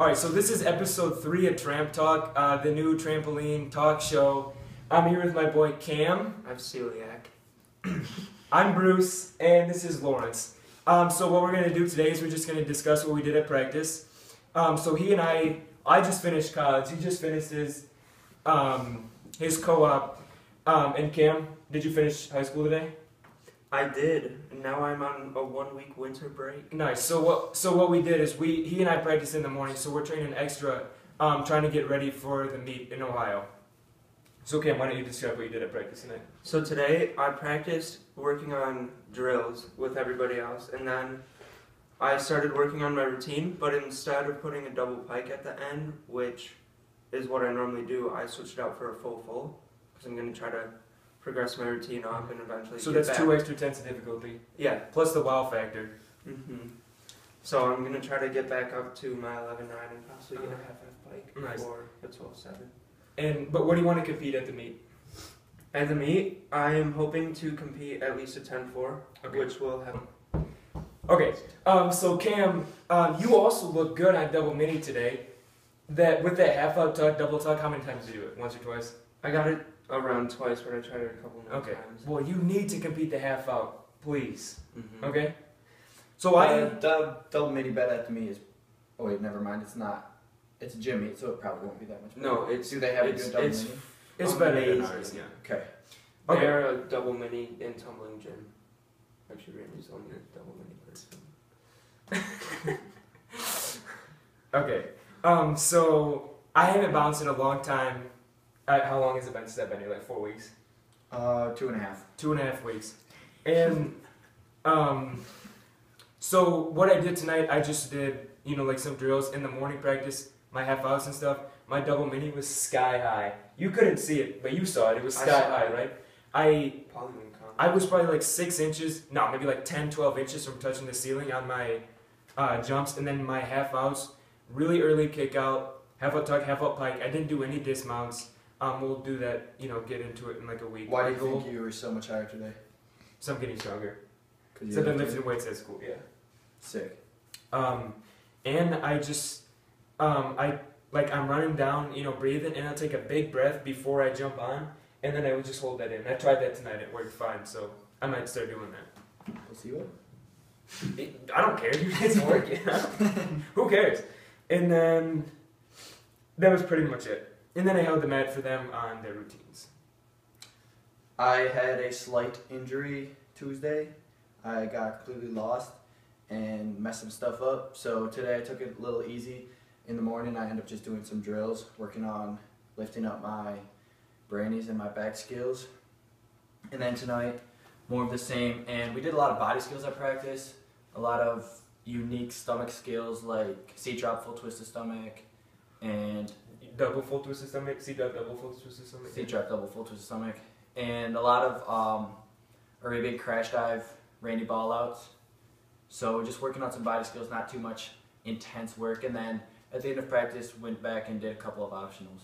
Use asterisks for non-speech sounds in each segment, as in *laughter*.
All right, so this is episode three of Tramp Talk, uh, the new trampoline talk show. I'm here with my boy Cam. I'm celiac. *clears throat* I'm Bruce, and this is Lawrence. Um, so what we're gonna do today is we're just gonna discuss what we did at practice. Um, so he and I, I just finished college. He just finished his um, his co-op. Um, and Cam, did you finish high school today? I did. And now I'm on a one week winter break. Nice. So what? So what we did is we he and I practiced in the morning. So we're training extra, um, trying to get ready for the meet in Ohio. So Cam, why don't you describe what you did at practice tonight? So today I practiced working on drills with everybody else, and then I started working on my routine. But instead of putting a double pike at the end, which is what I normally do, I switched out for a full full because I'm gonna try to progress my routine up and eventually. So that's back. two extra tenths of difficulty Yeah. plus the wow factor. hmm So I'm gonna try to get back up to my 11.9 and possibly get a half half bike Nice. or a 12.7. And but what do you want to compete at the meet? At the meet, I am hoping to compete at least a 10-4, Okay. which will have. Okay. Um. So Cam, um, you also look good on double mini today. That with that half out tuck, double tuck, how many times did you do it? Once or twice? I got it around twice, but I tried it a couple more Okay. times. Well, you need to compete the half out, please. Mhm. Okay. So I. Uh, dou- double mini bet that to me is. Oh wait, never mind. It's not. It's a gym meet, so it probably won't be that much. No, better. it's Do they have a it's, good double it's mini? It's better than amazing. ours. Yeah. Okay. Okay. They're a double mini in tumbling gym. Actually, Randy's only a double mini person. *laughs* Okay. Um. So I haven't bounced in a long time. Uh, how long has it been since I've been here? Like four weeks. Uh, two and a half. two and a half weeks. And um, so what I did tonight, I just did, you know, like some drills in the morning practice, my half outs and stuff. My double mini was sky high. You couldn't see it, but you saw it. It was sky high, it. right? I. I was probably like six inches, no, maybe like 10, 12 inches from touching the ceiling on my uh, jumps, and then my half outs, really early kick out, half out tuck, half out pike. I didn't do any dismounts. Um, we'll do that, you know, get into it in like a week. Why do you goal- think you were so much higher today? So I'm getting stronger. Because So I've been lifting weights at school, yeah. Sick. Um, and I just, um, I like I'm running down, you know, breathing, and I'll take a big breath before I jump on, and then I would just hold that in. I tried that tonight; it worked fine. So I might start doing that. Placebo. It, I don't care. *laughs* It's working. Who cares? And then that was pretty much it. And then I held the mat for them on their routines. I had a slight injury Tuesday. I got completely lost and messed some stuff up. So today I took it a little easy. In the morning, I ended up just doing some drills, working on lifting up my baranis and my back skills. And then tonight, more of the same. And we did a lot of body skills at practice, a lot of unique stomach skills like seat drop, full twist of stomach, and Double full twist of stomach. See that double full twist of stomach. Seat drop double full twist of stomach, and a lot of um, Arabian crash dive, Randy ball outs. So just working on some body skills, not too much intense work, and then at the end of practice, went back and did a couple of optionals,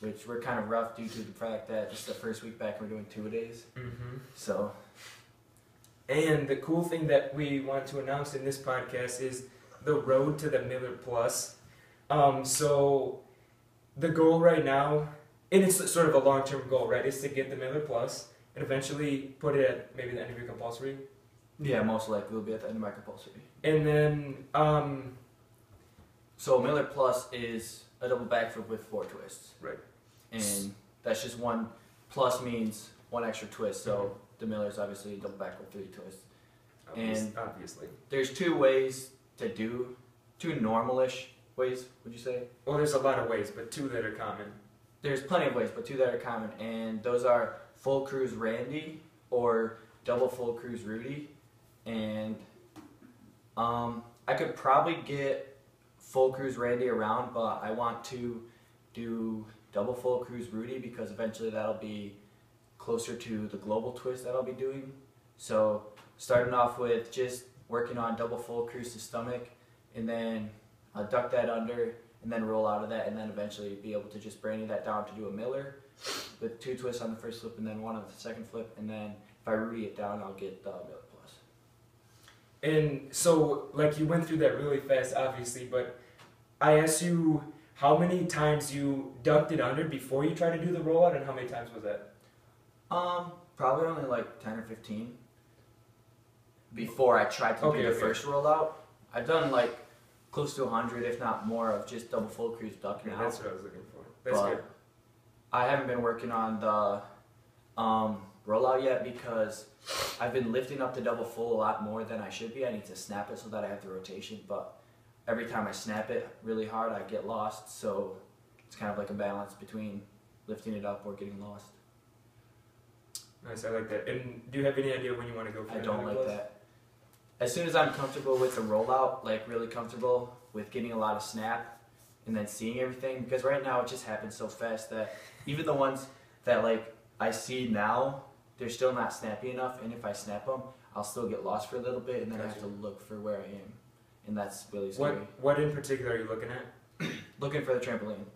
which were kind of rough due to the fact that is the first week back we're doing two a days. Mm-hmm. So And the cool thing that we want to announce in this podcast is the road to the Miller Plus. Um, so the goal right now, and it's sort of a long-term goal, right, is to get the Miller Plus and eventually put it at maybe the end of your compulsory. yeah, most likely will be at the end of my compulsory. And then, um, So Miller Plus is a double backflip with four twists. Right. And that's just one plus means one extra twist. So the Miller's obviously a double backflip three twists. obvious- And- obviously, There's two ways to do two normalish ways, would you say? well, there's a lot of ways, but two that are common. There's plenty of ways, but two that are common, and those are full cruise Randy or double full cruise Rudy. And um, I could probably get full cruise Randy around, but I want to do double full cruise Rudy because eventually that'll be closer to the global twist that I'll be doing. So starting off with just working on double full cruise to stomach, and then I'll duck that under, and then roll out of that, and then eventually be able to just barani that down to do a Miller with two twists on the first flip and then one on the second flip, and then if I Rudy it down, I'll get the Miller Plus. And so, like, you went through that really fast, obviously, but I asked you how many times you ducked it under before you tried to do the rollout, and how many times was that? Um, probably only like ten or fifteen. Before I tried to Okay, do the okay. first rollout, I've done like close to hundred, if not more, of just double full cruise ducking Yeah, out. that's what I was looking for. That's But good. I haven't been working on the um, rollout yet because I've been lifting up the double full a lot more than I should be. I need to snap it so that I have the rotation, but every time I snap it really hard, I get lost. So it's kind of like a balance between lifting it up or getting lost. Nice, I like that. And do you have any idea when you want to go for I don't like Plus? that. As soon as I'm comfortable with the rollout, like really comfortable with getting a lot of snap and then seeing everything, because right now it just happens so fast that even the ones that like I see now, they're still not snappy enough. And if I snap them, I'll still get lost for a little bit, and then I have to look for where I am, and that's really scary. What What in particular are you looking at? *clears throat* Looking for the trampoline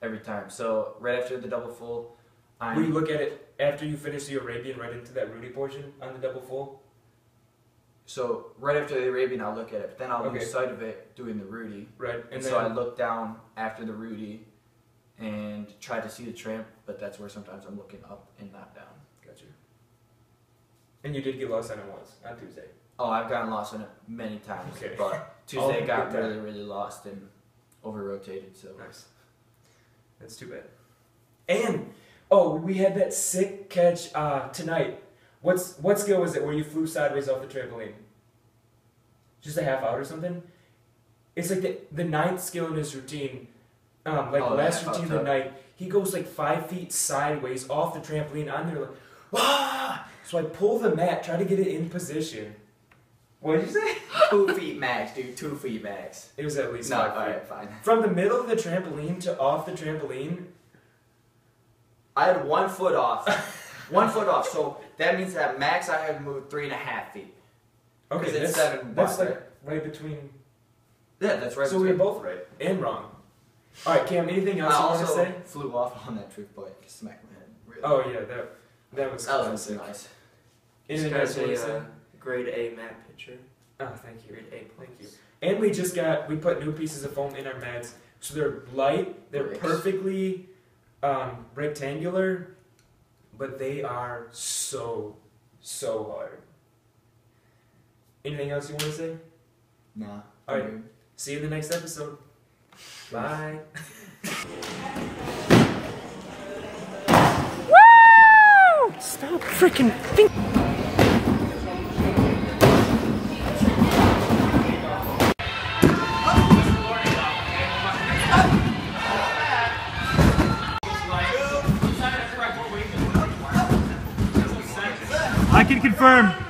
every time. So right after the double full, I'm Will you look at it after you finish the Arabian right into that Rudy portion on the double full? So right after the Arabian, I'll look at it, but then I'll Okay. lose sight of it doing the Rudy. Right, And, and so I look down after the Rudy and try to see the tramp, but that's where sometimes I'm looking up and not down. gotcha. And you did get lost on it once on Tuesday. Oh, I've gotten lost in it many times, Okay. but *laughs* Tuesday got really, really lost and over rotated. So Nice. That's too bad. And oh, we had that sick catch uh, tonight. What's what skill was it where you flew sideways off the trampoline? Just a half out or something? It's like the the ninth skill in his routine. Um, like Oh, last routine of the night, he goes like five feet sideways off the trampoline. I'm there like, ah! So I pull the mat, try to get it in position. What did you say? *laughs* two feet max, dude. Two feet max. It was at least No, five feet. fine. From the middle of the trampoline to off the trampoline, I had one foot off. *laughs* one foot off. So that means that max I had moved three and a half feet. Okay, 'Cause it's that's, seven that's wide, like right between. Yeah, that's right. so we were between- both right and wrong. All right, Cam. Anything I else you want to also say? flew off on that truth boy. Smacked my head. Really. Oh yeah, that that was that was classic. nice. Anything else you want to a say? uh, grade A math pitcher. Oh, thank you. Grade A. Thank you. And we just got we put new pieces of foam in our mats, so they're light. They're Bricks. perfectly um, rectangular, but they are so so hard. Anything else you want to say? Nah. All right. weird. See you in the next episode. Bye. Stop freaking think. I can confirm.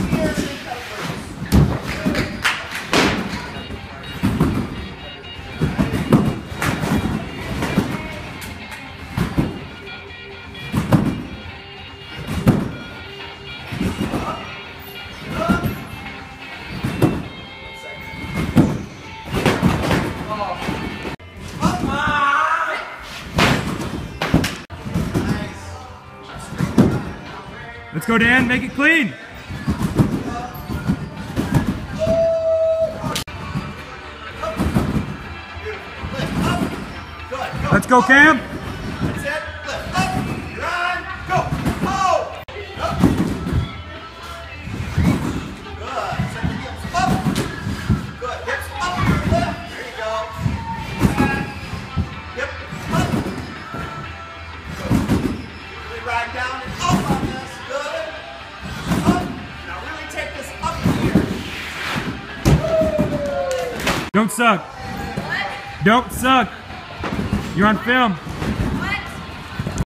Let's go, Dan. Make it clean. Let's go, Cam. Don't suck. Don't suck. You're on film.